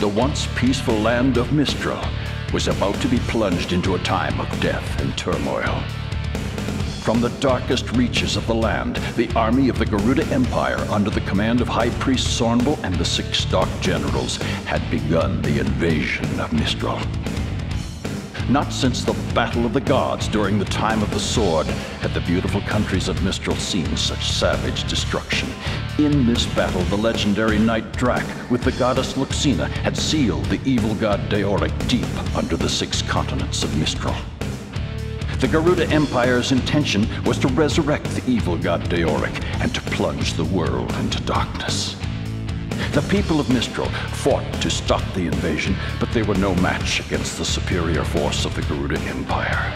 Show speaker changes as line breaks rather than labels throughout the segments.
The once peaceful land of Mistral was about to be plunged into a time of death and turmoil. From the darkest reaches of the land, the army of the Garuda Empire, under the command of High Priest Sornbel and the Six Dark Generals, had begun the invasion of Mistral. Not since the Battle of the Gods during the time of the Sword had the beautiful countries of Mistral seen such savage destruction. In this battle, the legendary knight Drac, with the goddess Luxina, had sealed the evil god Deoric deep under the six continents of Mistral. The Garuda Empire's intention was to resurrect the evil god Deoric and to plunge the world into darkness. The people of Mistral fought to stop the invasion, but they were no match against the superior force of the Garuda Empire.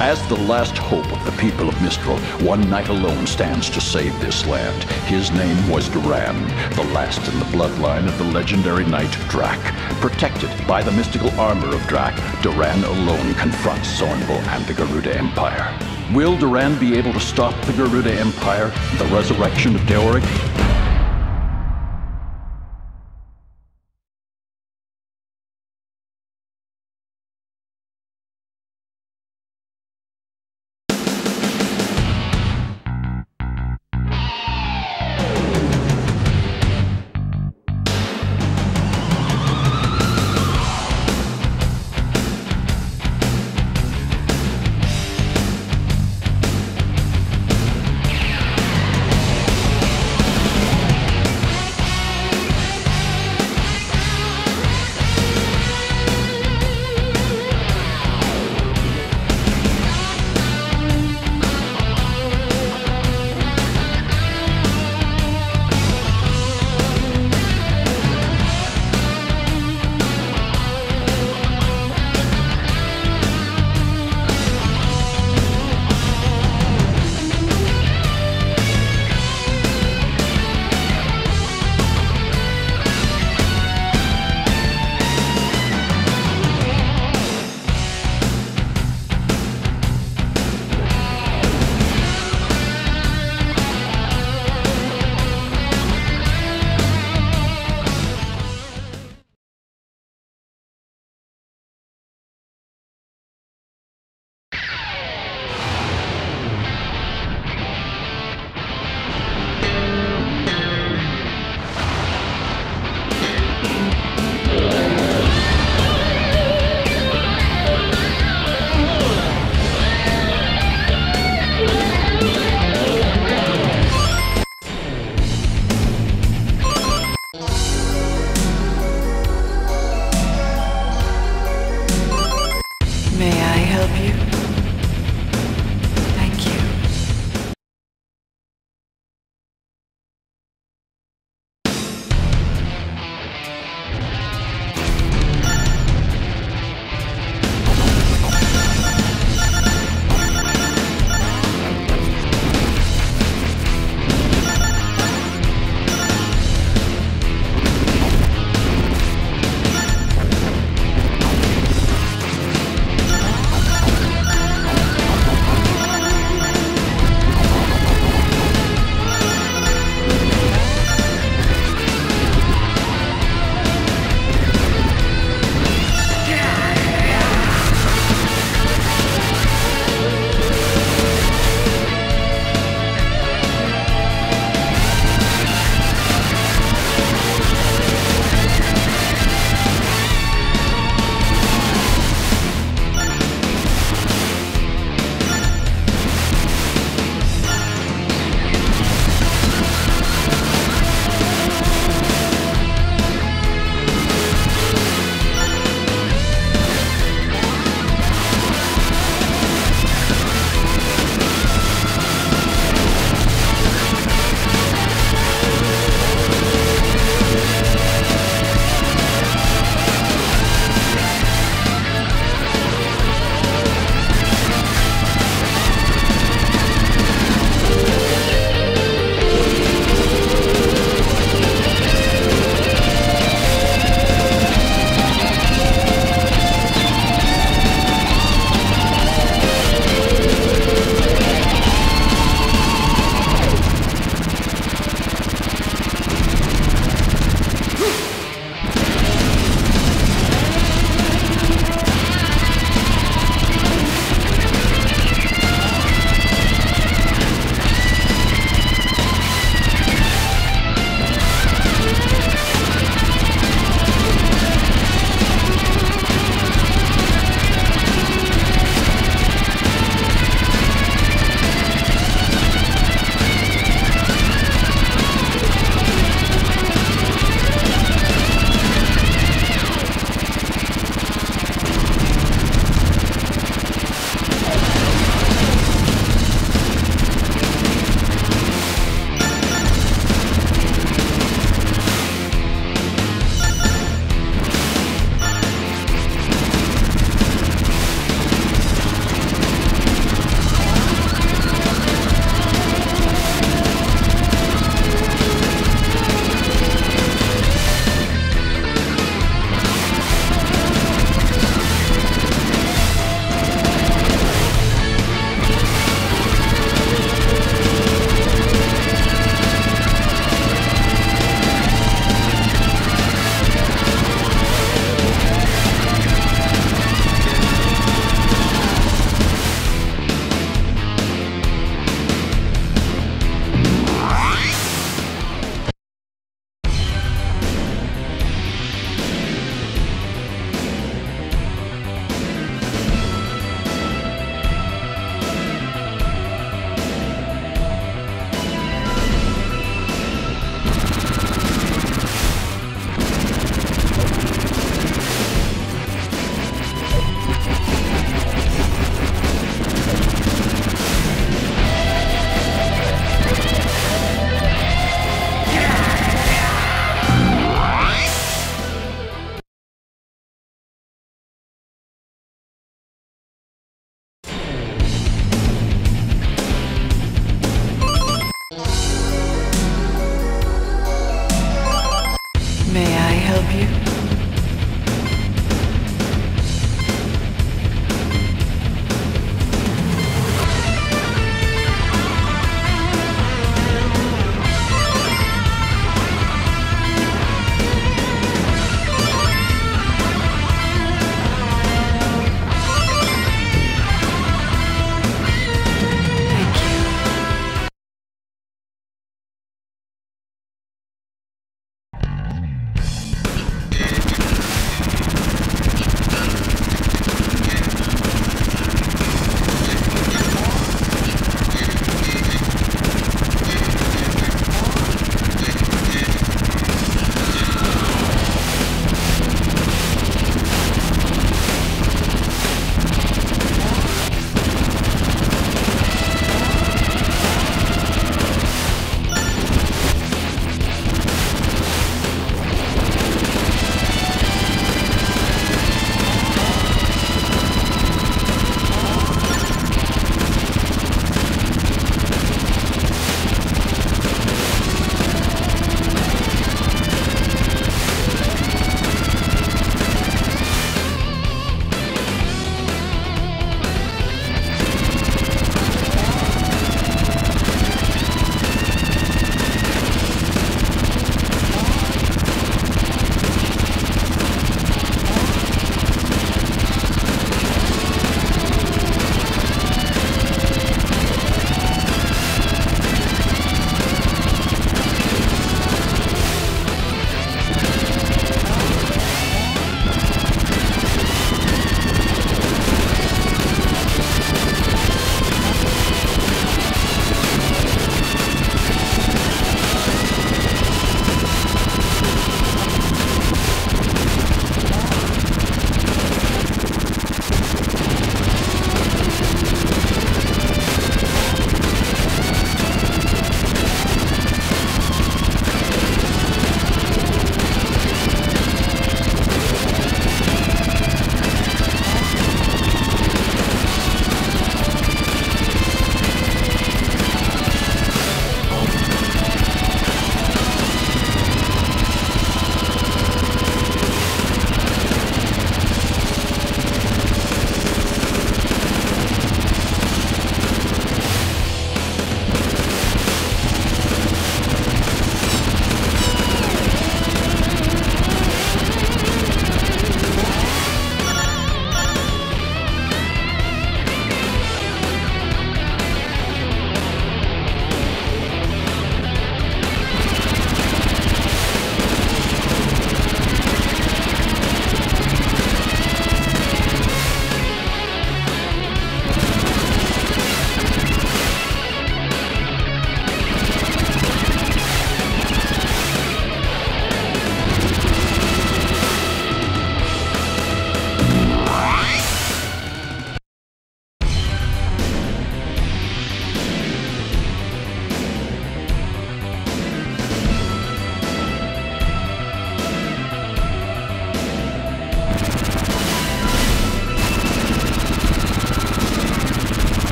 As the last hope of the people of Mistral, one knight alone stands to save this land. His name was Duran, the last in the bloodline of the legendary knight Drac. Protected by the mystical armor of Drac, Duran alone confronts Zornbel and the Garuda Empire. Will Duran be able to stop the Garuda Empire, the resurrection of Deoric?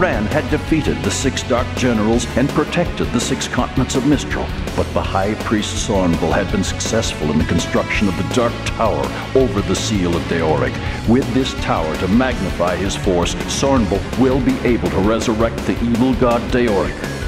Duran had defeated the six Dark Generals and protected the six continents of Mistral, but the High Priest Sornval had been successful in the construction of the Dark Tower over the Seal of Deoric. With this tower to magnify his force, Sornval will be able to resurrect the evil god Deoric.